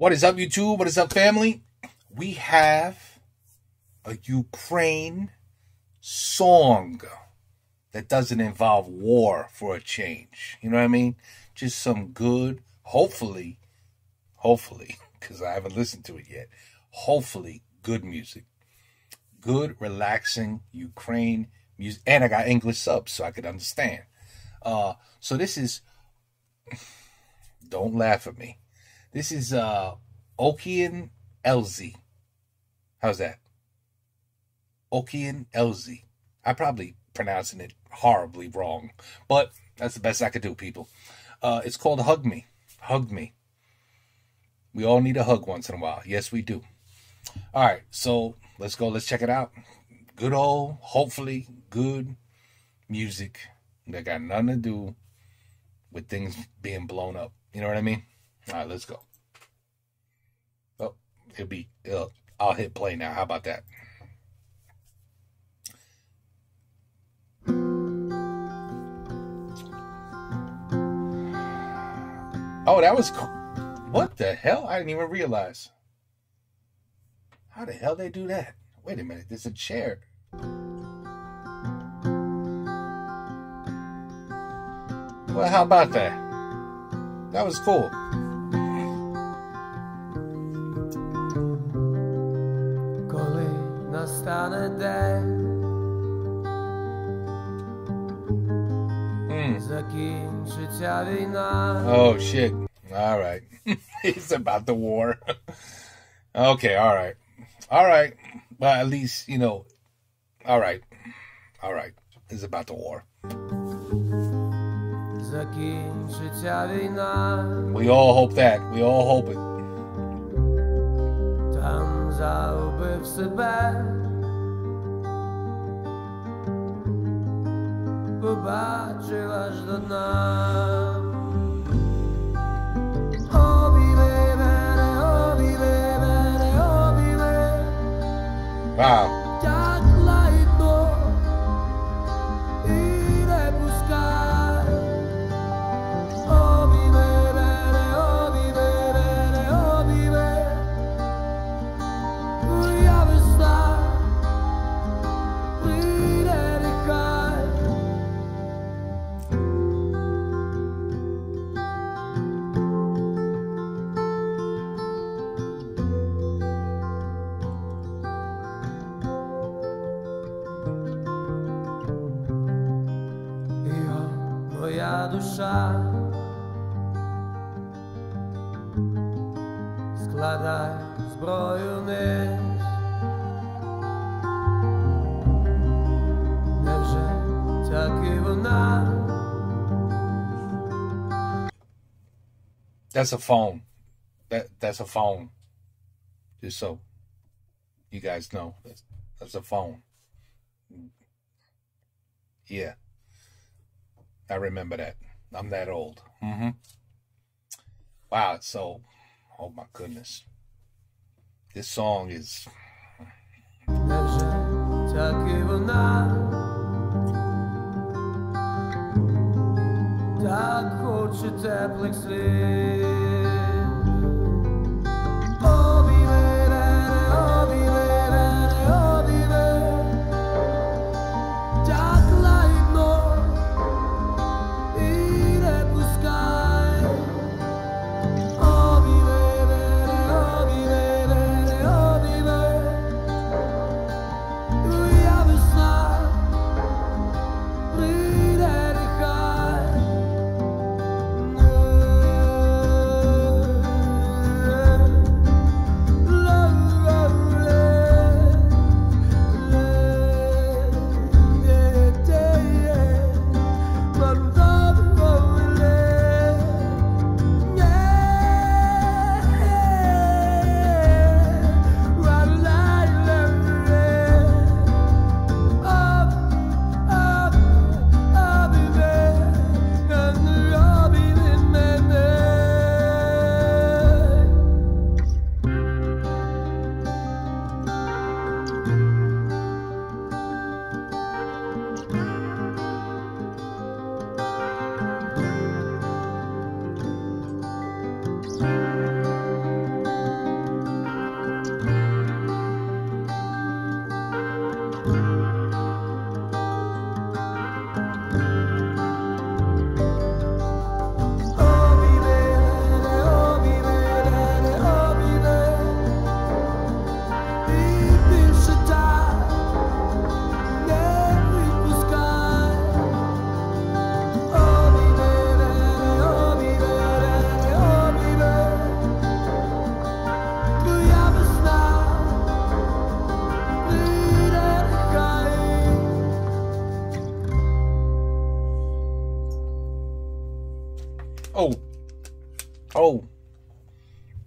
What is up, YouTube? What is up, family? We have a Ukraine song that doesn't involve war for a change. You know what I mean? Just some good, hopefully, hopefully, because I haven't listened to it yet, hopefully good music. Good, relaxing Ukraine music. And I got English subs so I could understand. Uh, so this is, don't laugh at me. This is uh, Okean Elzy. How's that? Okean Elzy. I probably pronouncing it horribly wrong, but that's the best I could do, people. Uh, it's called Hug Me. Hug Me. We all need a hug once in a while. Yes, we do. All right, so let's go. Let's check it out. Good old, hopefully, good music that got nothing to do with things being blown up. You know what I mean? All right, let's go. Oh, it'll be. It'll, I'll hit play now. How about that? Oh, that was cool. What the hell? I didn't even realize. How the hell they do that? Wait a minute. There's a chair. Well, how about that? That was cool. lost on hmm. a. Oh shit. All right. it's about the war. okay, all right. All right. Well, at least, you know, all right. All right. It's about the war. We all hope that. We all hope it zajrzałby w Sybę. Popatrzył aż do dna. Wow. моя душа, складай зброю вниз. Невже так і вона? That's a phone. That that's a phone. Just so you guys know. That's, that's a phone. Yeah. I remember that. I'm that old. Mm-hmm. Wow, it's so. Oh my goodness. This song is.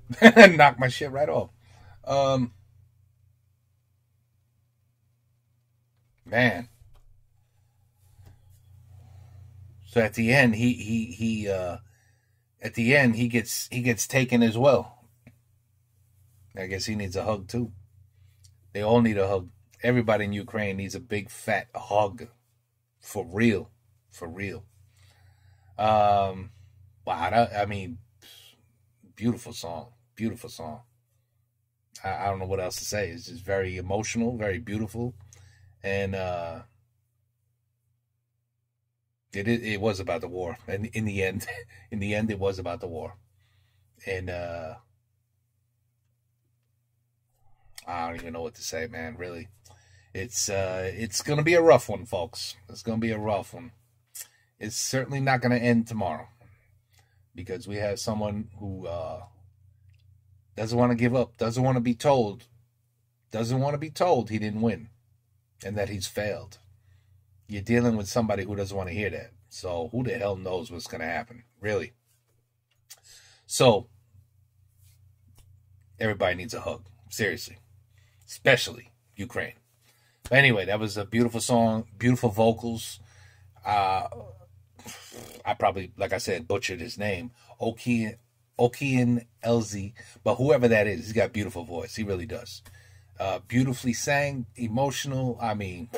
Knock my shit right off. Um, man. So at the end, he he he uh, at the end he gets he gets taken as well. I guess he needs a hug too. They all need a hug. Everybody in Ukraine needs a big fat hug, for real, for real. Um, wow, that, I mean, beautiful song, beautiful song. I, I don't know what else to say. It's just very emotional, very beautiful, and uh, it it, was about the war. And in the end, in the end, it was about the war, and uh, I don't even know what to say, man. Really, it's uh, it's gonna be a rough one, folks. It's gonna be a rough one. It's certainly not gonna end tomorrow because we have someone who uh, doesn't want to give up, doesn't want to be told, doesn't want to be told he didn't win, and that he's failed. You're dealing with somebody who doesn't want to hear that. So who the hell knows what's gonna happen, really? So everybody needs a hug, seriously especially Ukraine. But anyway, that was a beautiful song, beautiful vocals. Uh, I probably, like I said, butchered his name, Okean Okean Elzy, but whoever that is, he's got a beautiful voice. He really does. Uh, beautifully sang, emotional. I mean,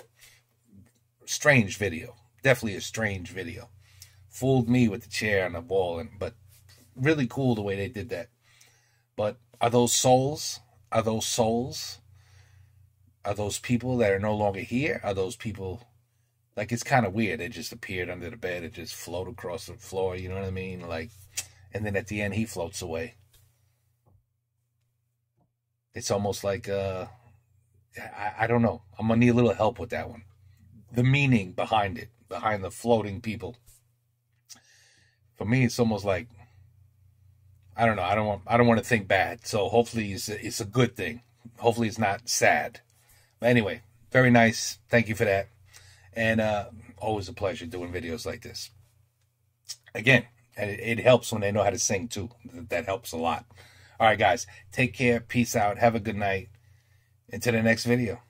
strange video. Definitely a strange video. Fooled me with the chair and the wall, and but really cool the way they did that. But are those souls? Are those souls? Are those people that are no longer here? Are those people like it's kind of weird? It just appeared under the bed It just float across the floor. You know what I mean? Like, and then at the end he floats away. It's almost like uh, I, I don't know. I'm gonna need a little help with that one. The meaning behind it, behind the floating people. For me, it's almost like I don't know. I don't want. I don't want to think bad. So hopefully, it's a, it's a good thing. Hopefully, it's not sad. But anyway, very nice. Thank you for that. And uh, always a pleasure doing videos like this. Again, and it, it helps when they know how to sing too. That helps a lot. All right, guys. Take care. Peace out. Have a good night. Until the next video.